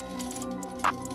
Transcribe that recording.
you